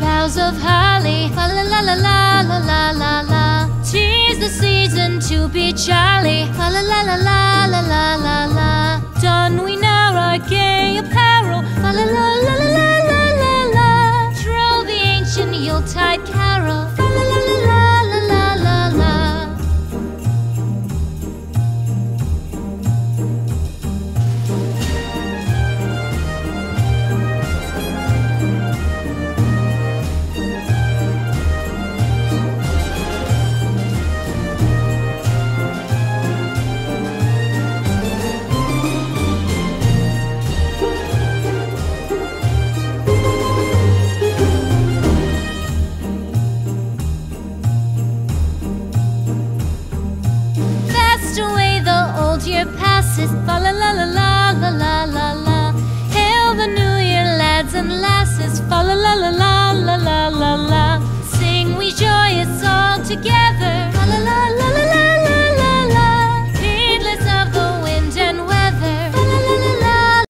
boughs of holly. Fa la la la la la la la la. Tis the season to be jolly. Fa la la la la la la la la. Don we now our gay apparel. La la la la la la la la. Throw the ancient Yuletide carol. Year passes. Fa la la la la la la la la. Hail the new year, lads and lasses. Fa la la la la